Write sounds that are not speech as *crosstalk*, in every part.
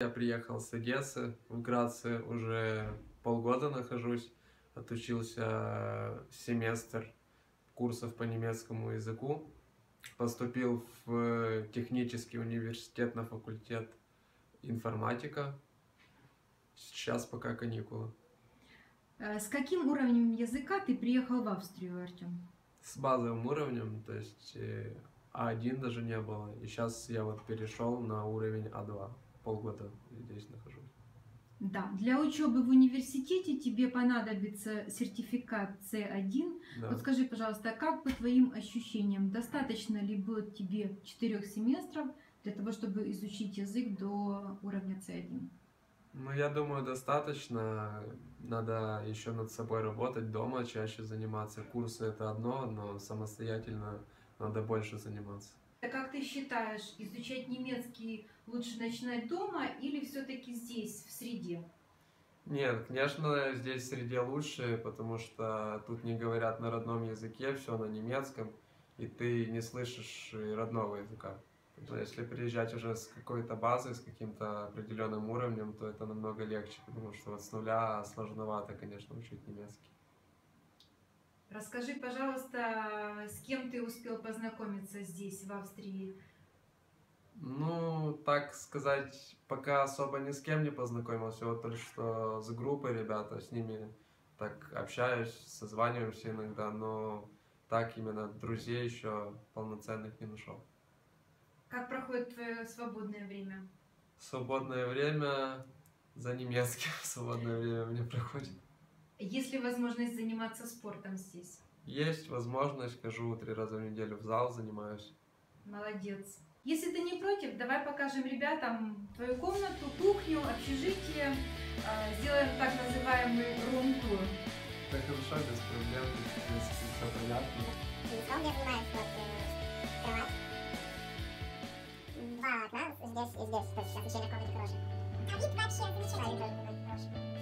Я приехал с Одессы, в Граце уже полгода нахожусь, отучился семестр курсов по немецкому языку, поступил в технический университет на факультет информатика, сейчас пока каникулы. Э, С каким уровнем языка ты приехал в Австрию, Артем? С базовым уровнем, то есть э, А1 даже не было, и сейчас я вот перешел на уровень А2, полгода здесь нахожусь. Да, для учебы в университете тебе понадобится сертификат C1. Да. Вот скажи, пожалуйста, как по твоим ощущениям, достаточно ли будет тебе четырех семестров для того, чтобы изучить язык до уровня C1? Ну, я думаю, достаточно. Надо еще над собой работать дома, чаще заниматься. Курсы это одно, но самостоятельно надо больше заниматься. А Как ты считаешь, изучать немецкий лучше начинать дома или все-таки здесь, в среде? Нет, конечно, здесь в среде лучше, потому что тут не говорят на родном языке, все на немецком, и ты не слышишь родного языка. Если приезжать уже с какой-то базой, с каким-то определенным уровнем, то это намного легче, потому что вот с нуля сложновато, конечно, учить немецкий. Расскажи, пожалуйста, с кем ты успел познакомиться здесь, в Австрии? Ну, так сказать, пока особо ни с кем не познакомился, вот только что с группой ребята, с ними так общаюсь, созваниваемся иногда, но так именно друзей еще полноценных не нашел. Как проходит твое свободное время? Свободное время за немецким *laughs* свободное время мне проходит. Есть ли возможность заниматься спортом здесь? Есть возможность, хожу три раза в неделю в зал, занимаюсь. Молодец. Если ты не против, давай покажем ребятам твою комнату, кухню, общежитие. А, Сделаем так называемый рум-тур. Так хорошо, без проблем, в принципе, все понятно. Стол, где занимается вот, э, кровать. Два окна, здесь и здесь, то есть освещение комнаты хорошее. А вид вообще замечательный. Вид тоже хороший.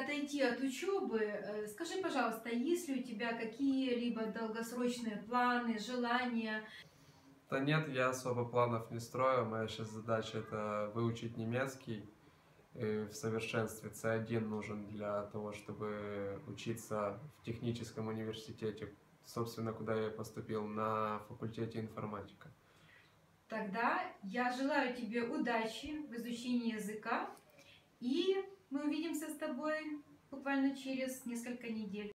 Отойти от учебы, э, скажи, пожалуйста, есть ли у тебя какие-либо долгосрочные планы, желания? Да нет, я особо планов не строю. Моя сейчас задача это выучить немецкий э, в совершенстве. C1 нужен для того, чтобы учиться в техническом университете, собственно, куда я поступил, на факультете информатика. Тогда я желаю тебе удачи в изучении языка, и мы увидимся с тобой буквально через несколько недель.